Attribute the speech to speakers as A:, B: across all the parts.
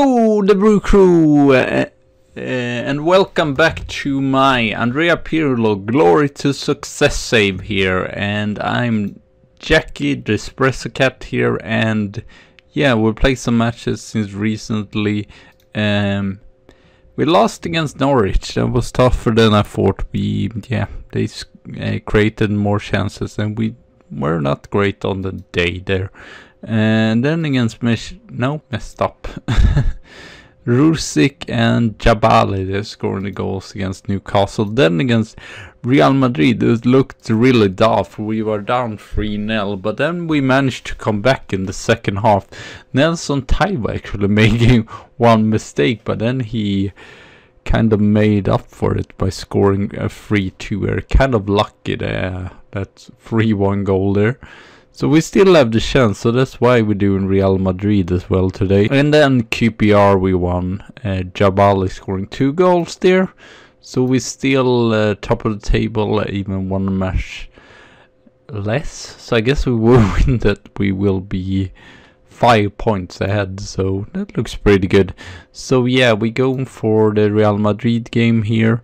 A: Hello, the Brew Crew, uh, uh, and welcome back to my Andrea Pirlo Glory to Success save here, and I'm Jackie, the Espresso Cat here, and yeah, we'll play some matches since recently. Um, we lost against Norwich, that was tougher than I thought. We, yeah, they uh, created more chances, and we were not great on the day there. And then against Mish, no, messed up. Rusik and Jabali, they're scoring the goals against Newcastle. Then against Real Madrid, it looked really daft. We were down 3-0, but then we managed to come back in the second half. Nelson Taiba actually making one mistake, but then he kind of made up for it by scoring a 3-2. We're kind of lucky there, that 3-1 goal there. So we still have the chance, so that's why we're doing Real Madrid as well today. And then QPR we won, uh, Jabali scoring two goals there. So we're still uh, top of the table, even one match less. So I guess we will win that, we will be five points ahead, so that looks pretty good. So yeah, we're going for the Real Madrid game here.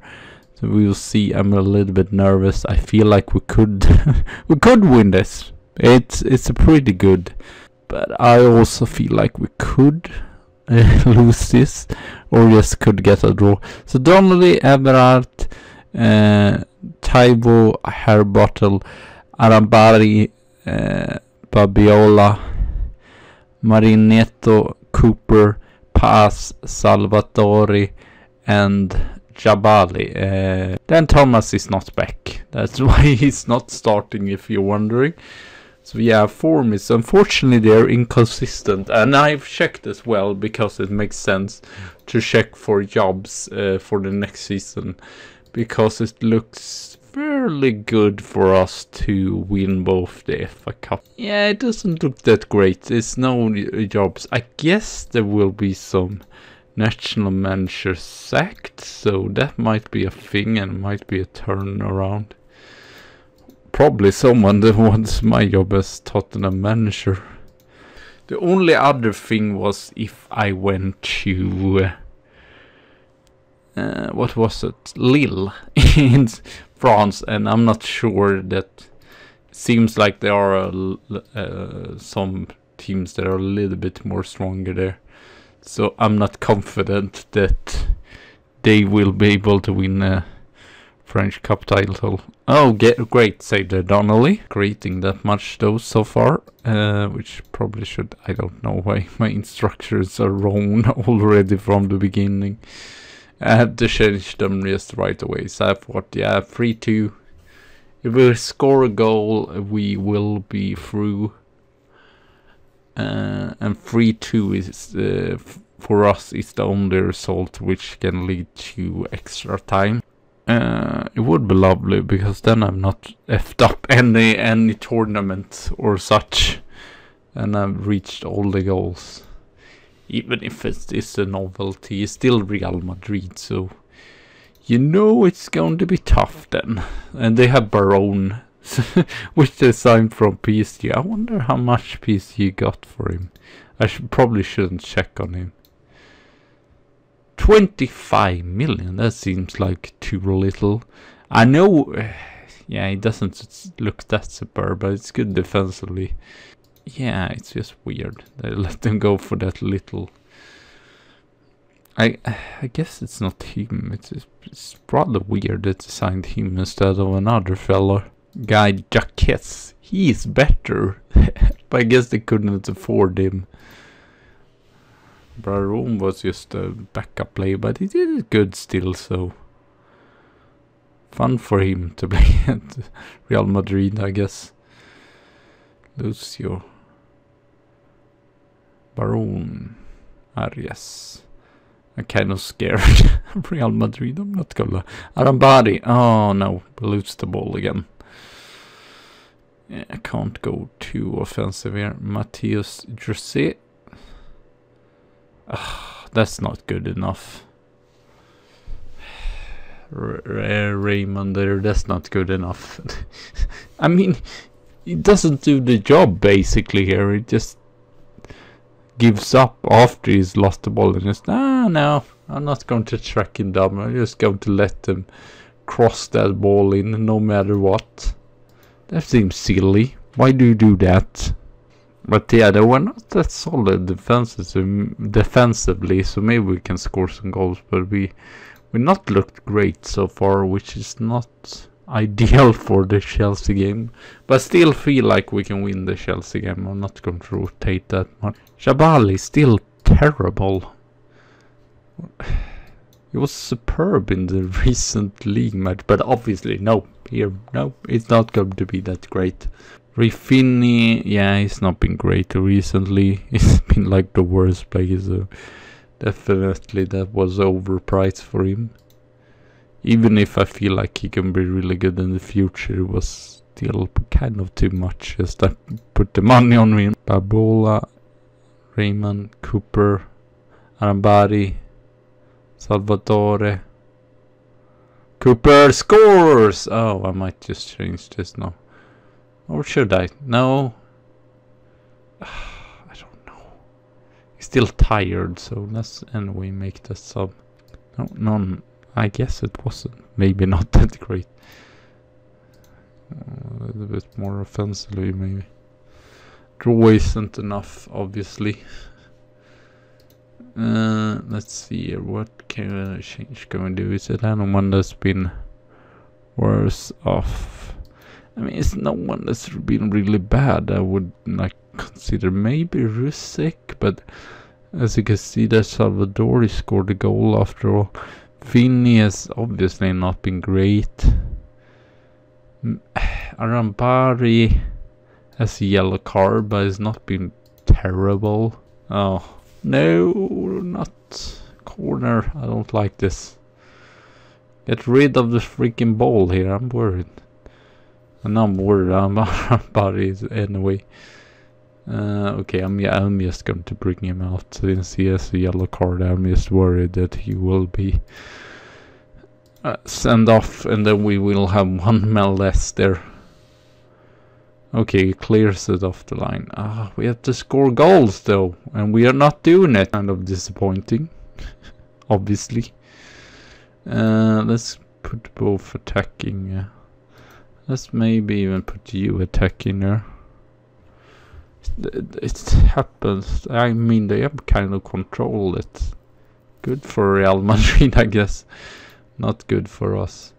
A: So we will see. I'm a little bit nervous. I feel like we could we could win this. It's it's a pretty good, but I also feel like we could uh, lose this, or just could get a draw. So Donnelly, Everard, uh, Taibo, Harbottle, Arambari, uh, Babiola, Marinetto, Cooper, Paz, Salvatori, and Jabali. Uh, then Thomas is not back. That's why he's not starting, if you're wondering. So yeah, form is unfortunately they're inconsistent, and I've checked as well because it makes sense to check for jobs uh, for the next season because it looks fairly good for us to win both the FA Cup. Yeah, it doesn't look that great. It's no jobs. I guess there will be some national manager sacked, so that might be a thing and might be a turnaround probably someone that wants my job as Tottenham manager. The only other thing was if I went to uh, what was it, Lille in France, and I'm not sure that. Seems like there are uh, some teams that are a little bit more stronger there, so I'm not confident that they will be able to win. Uh, French Cup title. Oh, get, great save there, Donnelly. Creating that much though so far, uh, which probably should, I don't know why my instructions are wrong already from the beginning. I had to change them just right away, so I thought, yeah, 3-2. If we score a goal, we will be through. Uh, and 3-2 is, uh, for us, is the only result which can lead to extra time. Uh, it would be lovely because then I'm not effed up any any tournament or such, and I've reached all the goals. Even if it is a novelty, it's still Real Madrid, so you know it's going to be tough then. And they have Barone, which they signed from PSG. I wonder how much PSG got for him. I should, probably shouldn't check on him. 25 million, that seems like too little. I know, yeah, it doesn't look that superb, but it's good defensively. Yeah, it's just weird. They let them go for that little. I I guess it's not him. It's, it's rather weird that they signed him instead of another fella. Guy Jacques. He's better. but I guess they couldn't afford him. Barum was just a backup play, but he did good still, so fun for him to play at Real Madrid, I guess. Lucio. Baron. Arias. Ah, I'm kind of scared. Real Madrid, I'm not gonna. Arambari. Oh no, lose the ball again. Yeah, I can't go too offensive here. Matthias Jose. Ugh, that's not good enough. R Raymond there, that's not good enough. I mean, it doesn't do the job basically here. It just gives up after he's lost the ball and just ah no I'm not going to track him down I'm just going to let them cross that ball in no matter what that seems silly why do you do that but yeah they were not that solid defensively defensively so maybe we can score some goals but we we not looked great so far which is not ideal for the Chelsea game. But still feel like we can win the Chelsea game. I'm not going to rotate that much. Jabali still terrible. He was superb in the recent league match, but obviously no, here no, it's not going to be that great. Rifini, yeah, he's not been great recently. It's been like the worst player, so definitely that was overpriced for him even if I feel like he can be really good in the future, it was still kind of too much. Just I put the money on him. Babola, Raymond, Cooper, Arambari, Salvatore. Cooper scores! Oh, I might just change this now. Or should I? No. I don't know. He's still tired, so let's anyway make the sub. No, none. I guess it wasn't. Maybe not that great. Uh, a little bit more offensively, maybe. Draw isn't enough, obviously. Uh, let's see. What can change can we do? Is it anyone that's been worse off? I mean, it's no one that's been really bad. I would like consider maybe Rusek, but as you can see, that Salvador scored a goal after all. Finney has obviously not been great. Arambari has a yellow card, but has not been terrible. Oh, no, not corner. I don't like this. Get rid of the freaking ball here. I'm worried. And I'm worried. I'm Arambari anyway. Uh, okay, I'm, yeah, I'm just going to bring him out since he has a yellow card. I'm just worried that he will be uh, sent off and then we will have one man less there. Okay, he clears it off the line. Ah, we have to score goals though, and we are not doing it. Kind of disappointing, obviously. Uh, let's put both attacking. Uh, let's maybe even put you attacking there it happens. I mean, they have kind of controlled it. Good for Real Madrid, I guess. Not good for us.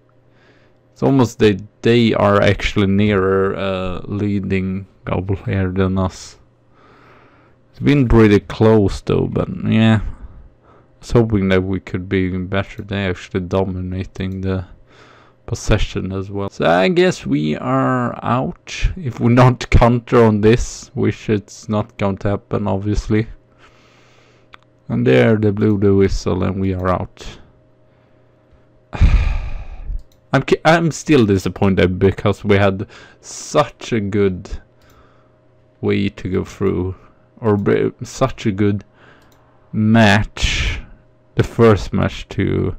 A: It's almost they they are actually nearer uh, leading goal here than us. It's been pretty close though, but yeah. I was hoping that we could be even better. They actually dominating the possession as well. So I guess we are out if we not counter on this, which it's not going to happen obviously. And there they blew the whistle and we are out. I'm I'm still disappointed because we had such a good way to go through or such a good match the first match to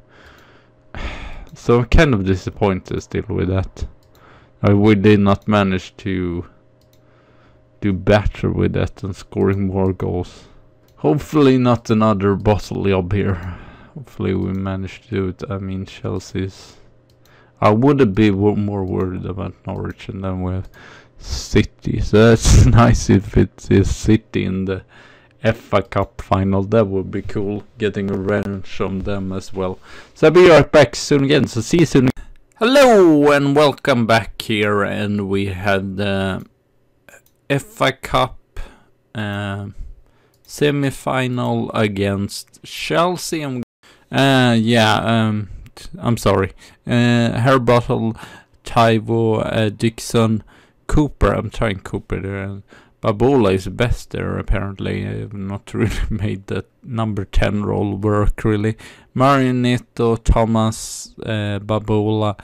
A: so I'm kind of disappointed still with that. Uh, we did not manage to do better with that and scoring more goals. Hopefully not another bottle job here. Hopefully we manage to do it. I mean Chelsea's... I would be more worried about Norwich and then with City. So that's nice if it is City in the FA Cup final. That would be cool. Getting a revenge on them as well. So I'll be right back soon again. So see you soon. Hello and welcome back here. And we had the FA Cup uh, semi-final against Chelsea. Uh, yeah, um, I'm sorry. Uh, Harbottle, Taiwo, uh, Dixon, Cooper. I'm trying Cooper there. Babola is best there apparently. I have not really made that number 10 role work really. Marinetto, Thomas, uh, Babola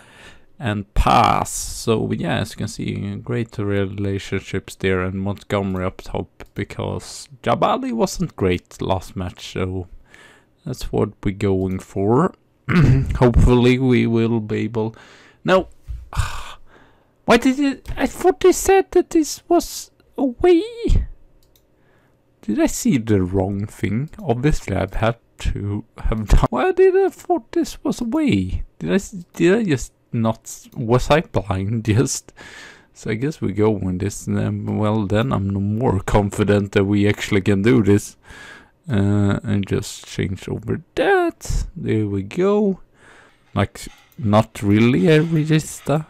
A: and Pass. So yeah, as you can see, great relationships there and Montgomery up top because Jabali wasn't great last match. So that's what we're going for. Hopefully we will be able... No! Why did it... I thought they said that this was away. Did I see the wrong thing? Obviously, I've had to have done. Why did I thought this was away? Did I? Did I just not? Was I blind? Just. So I guess we go with this. Um, well, then I'm more confident that we actually can do this. Uh, and just change over that. There we go. Like, not really a register.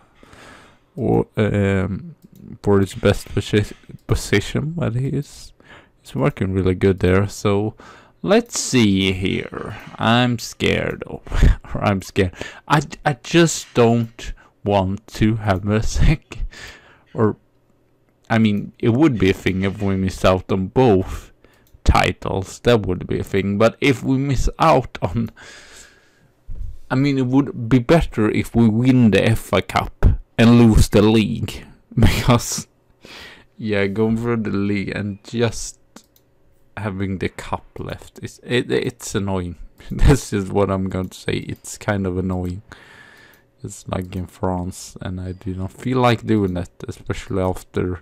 A: Or, um, for his best position, but he's, he's working really good there. So, let's see here. I'm scared of, I'm scared. I, I just don't want to have a sick or I mean it would be a thing if we miss out on both titles that would be a thing but if we miss out on I mean it would be better if we win the FA Cup and lose the league because yeah going for the league and just having the cup left is it, it's annoying this is what I'm going to say it's kind of annoying it's like in France, and I do not feel like doing that, especially after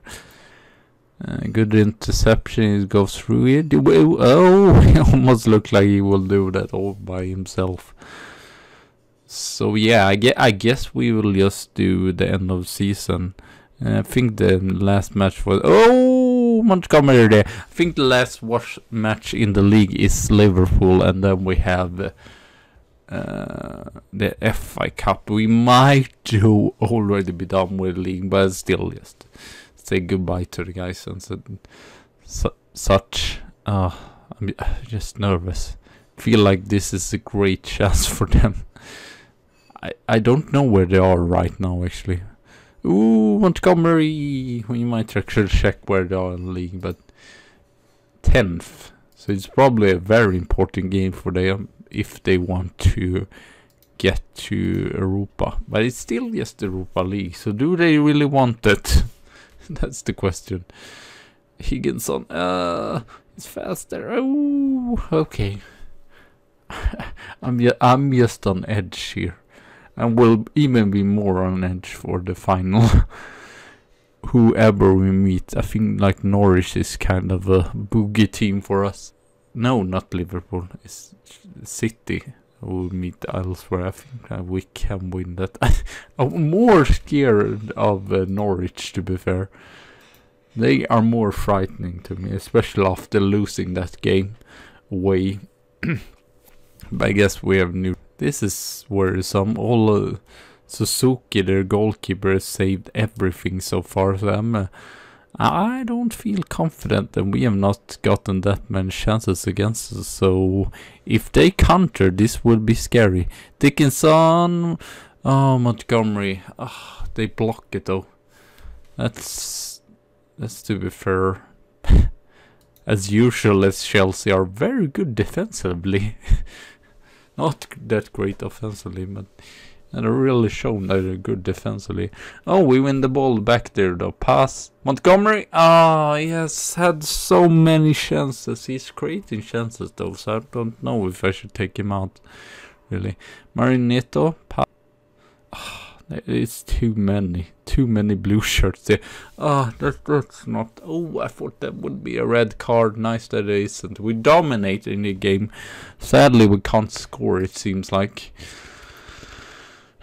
A: uh, good interception. It goes through it. Oh, he almost looked like he will do that all by himself. So yeah, I get. I guess we will just do the end of season. I think the last match was oh Montgomery there. I think the last watch match in the league is Liverpool, and then we have. Uh, uh, the FA Cup. We might do already be done with the league, but still just say goodbye to the guys and so, su such. Uh, I'm just nervous. Feel like this is a great chance for them. I I don't know where they are right now actually. Ooh, Montgomery. We might actually check where they are in the league, but tenth. So it's probably a very important game for them if they want to get to Europa. But it's still just the Europa League, so do they really want it? That's the question. Higginson, uh, it's faster. Oh, okay. I'm ju I'm just on edge here, and will even be more on edge for the final. Whoever we meet, I think like Norwich is kind of a boogie team for us. No, not Liverpool. It's City who meet elsewhere. I think we can win that. I'm more scared of uh, Norwich, to be fair. They are more frightening to me, especially after losing that game away. but I guess we have new. This is worrisome. All uh, Suzuki, their goalkeeper, saved everything so far. So I'm. Uh, I don't feel confident and we have not gotten that many chances against us. So if they counter, this would be scary. Dickinson, oh Montgomery, oh, they block it though. That's that's to be fair. as usual, as Chelsea are very good defensively. not that great offensively, but and really shown that they're good defensively. Oh, we win the ball back there though. Pass. Montgomery. Ah, oh, he has had so many chances. He's creating chances though, so I don't know if I should take him out. Really. Marinetto. Pass. Oh, it's too many. Too many blue shirts there. Ah, oh, that, that's not... Oh, I thought that would be a red card. Nice that it isn't. We dominate in the game. Sadly, we can't score, it seems like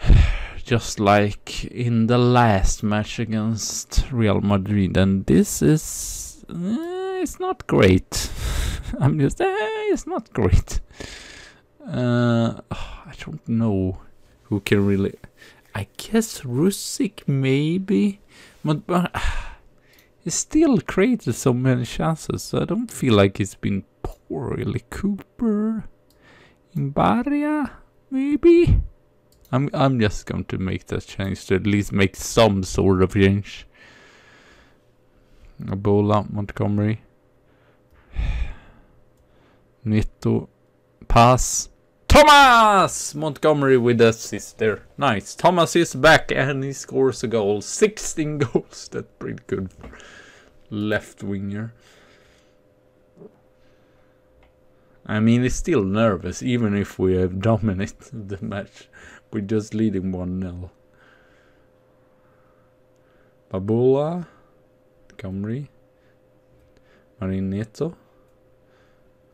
A: just like in the last match against Real Madrid and this is uh, it's not great I'm just uh, it's not great uh, I don't know who can really I guess Rusick maybe but, but he still created so many chances so I don't feel like it's been poor really Cooper Imbaria maybe I'm I'm just going to make that change to at least make some sort of change. Ebola, Montgomery. Nito. Pass. Thomas! Montgomery with the sister. Nice. Thomas is back and he scores a goal. 16 goals. That's pretty good left winger. I mean, he's still nervous even if we have dominated the match. We're just leading 1-0. Babula. Camry. Marinetto.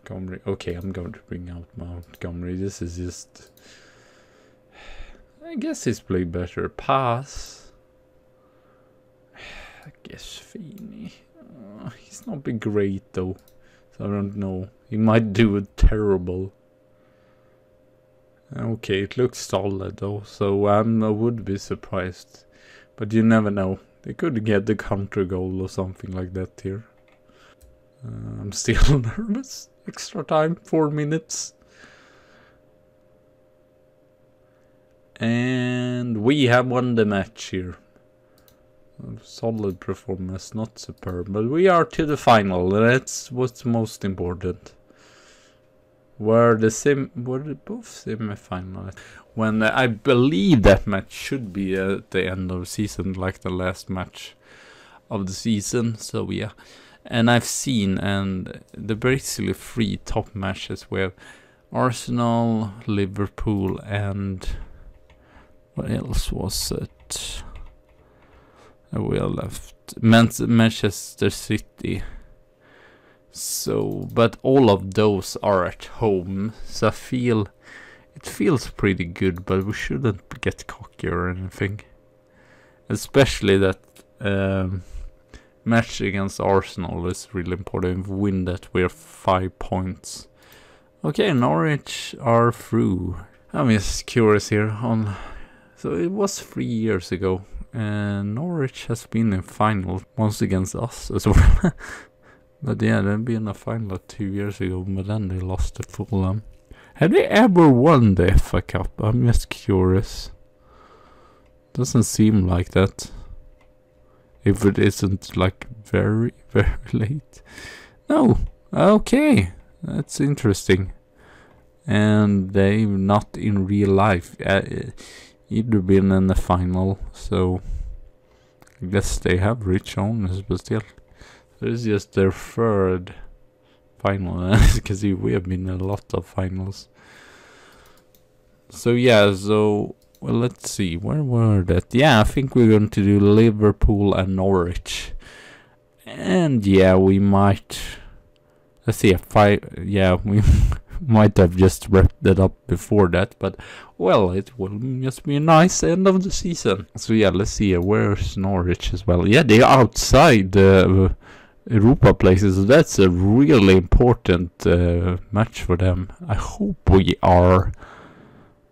A: Montgomery. Okay, I'm going to bring out Montgomery. This is just. I guess he's played better. Pass. I guess Feeney. Uh, he's not been great though. So I don't know. He might do it terrible. Okay, it looks solid though, so um, I would be surprised. But you never know. They could get the counter goal or something like that here. Uh, I'm still nervous. Extra time, four minutes. And we have won the match here. Solid performance, not superb, but we are to the final. That's what's most important were the sim were they both semi-final when uh, I believe that match should be at the end of the season like the last match of the season so yeah and I've seen and the basically three top matches where Arsenal, Liverpool and what else was it? We left Manchester City so, but all of those are at home, so I feel it feels pretty good, but we shouldn't get cocky or anything. Especially that um, match against Arsenal is really important. We win that, we're five points. Okay, Norwich are through. I'm just curious here on. So it was three years ago, and Norwich has been in final once against us as well. But yeah, they've been in a final two years ago, but then they lost to Fulham. Have they ever won the FA Cup? I'm just curious. Doesn't seem like that. If it isn't like very, very late. No. Okay. That's interesting. And they've not in real life uh, either been in the final, so I guess they have rich owners, but still. This is just their third final. Because we have been in a lot of finals. So yeah, so well, let's see. Where were that? Yeah, I think we're going to do Liverpool and Norwich. And yeah, we might. Let's see. If I yeah, we might have just wrapped that up before that, but well, it will just be a nice end of the season. So yeah, let's see. Where's Norwich as well? Yeah, they're outside. Uh, Europa places. So that's a really important uh, match for them. I hope we are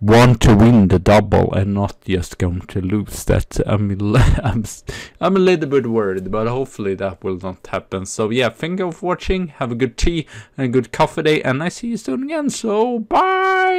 A: want to win the double and not just going to lose that. I mean, I'm, I'm a little bit worried, but hopefully that will not happen. So yeah, thank you for watching. Have a good tea and a good coffee day, and I see you soon again. So bye.